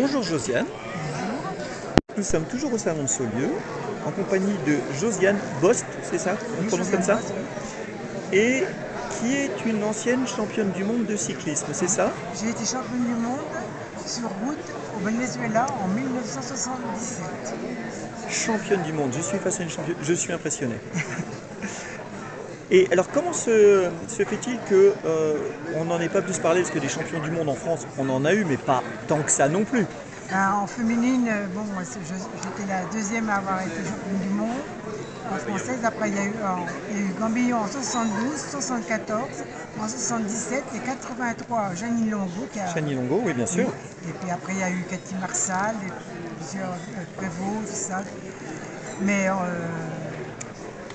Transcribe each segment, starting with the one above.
Bonjour Josiane. Nous sommes toujours au salon de Saulieu en compagnie de Josiane Bost, c'est ça On prononce comme ça Et qui est une ancienne championne du monde de cyclisme, c'est ça J'ai été championne du monde sur route au Venezuela en 1977. Championne du monde, je suis face à une championne, je suis impressionné. Et alors comment se, se fait-il que euh, on n'en ait pas plus parlé parce que des champions du monde en France, on en a eu, mais pas tant que ça non plus? Ben, en féminine, euh, bon, j'étais la deuxième à avoir été championne du monde en française. Après, il y a eu, en- il y a eu Gambillon en 72, 74, en 77 et 83, Janine Longo qui a. Longo, oui bien sûr. Et puis après, il y a eu Cathy Marsal, et plusieurs euh, Prévost, tout ça. Mais euh,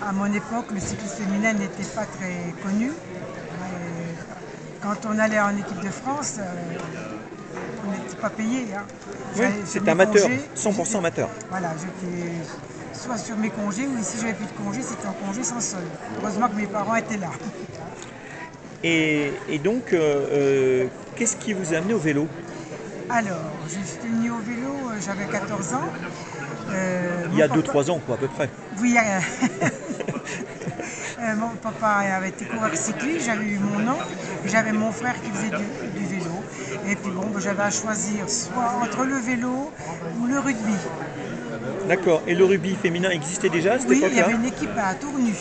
à mon époque, le cyclisme féminin n'était pas très connu. Et quand on allait en équipe de France, euh, on n'était pas payé. hein. Oui, c'est amateur, congés, 100% j'étais- amateur. Voilà, j'étais soit sur mes congés ou si j'avais plus de congés, c'était en congé sans solde. Heureusement que mes parents étaient là. Et, et donc, euh, euh, qu'est-ce qui vous a amené au vélo? Alors, je suis venue au vélo, euh, j'avais 14 ans. Euh, Il y a mon papa- 2-3 ans, quoi, à peu près. Oui, euh, euh, mon papa avait été coureur cycliste, j'avais eu mon oncle, j'avais mon frère qui faisait du, du vélo. Et puis bon, ben, j'avais à choisir soit entre le vélo ou le rugby. D'accord. Et le rugby féminin existait déjà à cette Oui, il y avait une équipe à Tournu.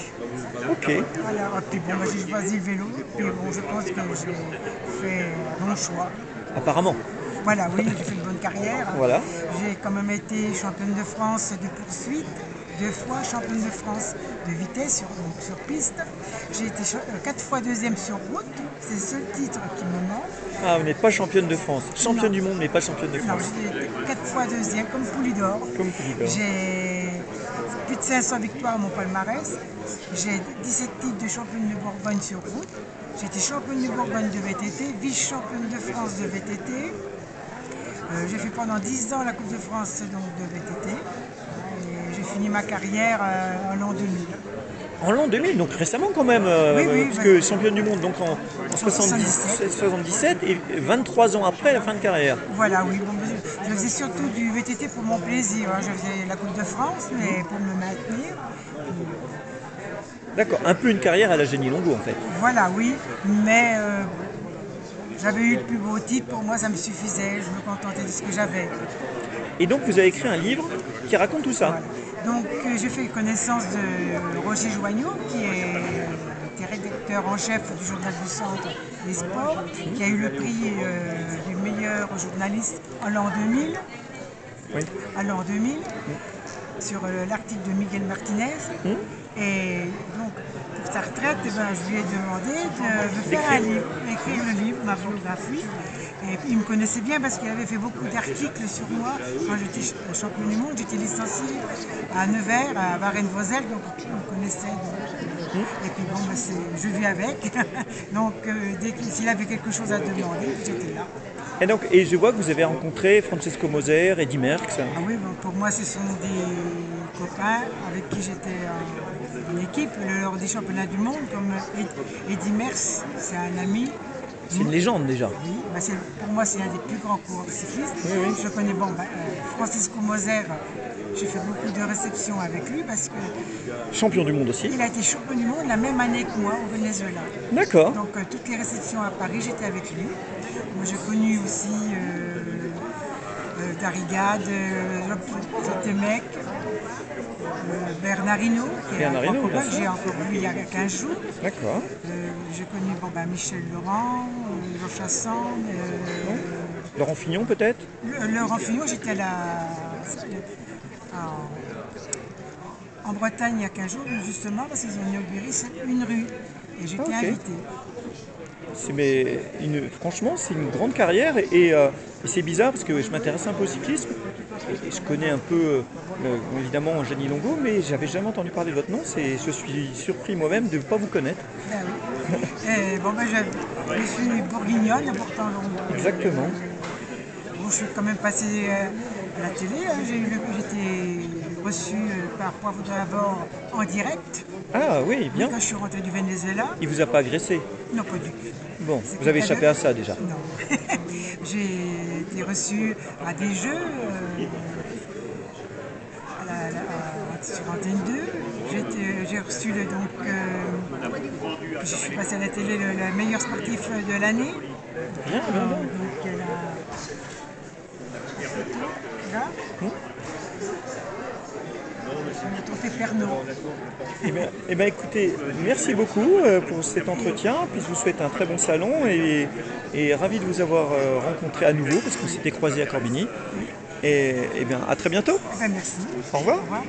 Ok. Voilà, et puis bon, ben, j'ai choisi le vélo. Puis bon, je pense que j'ai fait bon choix. Apparemment. Voilà, oui, j'ai fait une bonne carrière. Voilà. J'ai quand même été championne de France de poursuite, deux fois championne de France de vitesse sur, donc sur piste. J'ai été euh, quatre fois deuxième sur route. C'est le seul titre qui me manque. Ah, vous n'êtes pas championne de France. Championne Non. du monde, mais pas championne de Non, France. j'ai été quatre fois deuxième comme Poulidor. Comme Poulidor. J'ai plus de 500 victoires à mon palmarès. J'ai 17 titres de championne de Bourgogne sur route. J'ai été championne de Bourgogne de VTT, vice-championne de France de VTT. Euh, j'ai fait pendant 10 ans la Coupe de France donc, de VTT. Et j'ai fini ma carrière euh, en l'an 2000. En l'an 2000, donc récemment quand même, euh, Oui, oui, parce bah- que championne du monde donc en, en 77, 77 et 23 ans après la fin de carrière. Voilà, oui. bon, je, je faisais surtout du VTT pour mon plaisir. hein. Je faisais la Coupe de France, mais pour me maintenir. D'accord, un peu une carrière à la Génie Longo en fait. Voilà, oui, mais euh, j'avais eu le plus beau titre, pour moi ça me suffisait, je me contentais de ce que j'avais. Et donc vous avez écrit un livre qui raconte tout ça. Voilà. Donc euh, j'ai fait connaissance de Roger Joignot, qui est, rédacteur en chef du journal du Centre des Sports, qui a eu le prix euh, du meilleur journaliste en l'an 2000, Oui. à l'an 2000, sur euh, l'article de Miguel Martinez. Et donc, pour sa retraite, eh ben, je lui ai demandé de, de faire un livre, d'écrire Et il me connaissait bien parce qu'il avait fait beaucoup d'articles sur moi. Quand j'étais ch- championne du monde, j'étais licenciée à Nevers, à Varennes-Vauzelles, donc il me connaissait. Et puis bon, ben, je vis avec. donc, euh, dès qu'il avait quelque chose à demander, j'étais là. Et donc, et je vois que vous avez rencontré Francesco Moser, Eddie Merckx. Ah oui, bon, pour moi, ce sont des copains avec qui j'étais en, équipe lors des championnats du monde, comme Ed- Eddy Mers, c'est un ami. C'est une légende déjà. Oui, bah, pour moi, c'est un des plus grands coureurs cyclistes. Je connais bon, bah, euh, Francisco Moser, j'ai fait beaucoup de réceptions avec lui parce qu'il Champion du monde aussi. a été champion du monde la même année que moi au Venezuela. D'accord. Donc euh, toutes les réceptions à Paris, j'étais avec lui. Moi j'ai connu aussi euh, euh, Darigade, euh, Jean- Temec, euh, Bernardino, qui est un copain que j'ai encore vu il y a 15 jours. D'accord. Euh, j'ai connu bon, ben, Michel Laurent, euh, Jean euh, Laurent Fignon peut-être? Laurent Fillon, j'étais à la, en, en Bretagne il y a 15 jours, justement, parce qu'ils ont inauguré une rue. Et j'étais Ok. invitée. C'est mais une, franchement, c'est une grande carrière et, et, euh, et c'est bizarre parce que je m'intéresse un peu au cyclisme et, je connais un peu euh, le- évidemment Jenny Longo, mais j'avais jamais entendu parler de votre nom. C'est, je suis surpris moi-même de ne pas vous connaître. Ben oui. Bon, ben, je, je suis bourguignonne, pourtant bon, Exactement. bon, je suis quand même passée euh, à la télé. hein. J'ai J'étais reçue euh, par Poivre de en direct Ah oui, bien. quand je suis rentrée du Venezuela. Il vous a pas agressé Non, pas du tout. Bon, vous avez échappé à ça déjà. Non. j'ai été reçue à des jeux euh, à la- la- à- sur Antenne 2. J'ai reçu le, donc, euh, je suis passée à la télé le, le meilleur sportif de l'année. Bien, bien, bien. Donc elle a la photo, là. Eh bien, eh ben, écoutez, merci beaucoup euh, pour cet entretien. Puis je vous souhaite un très bon salon et, et ravi de vous avoir euh, rencontré à nouveau parce qu'on s'était croisés à Corbigny. Et, eh bien, à très bientôt. Eh ben, merci. Au revoir. Au revoir.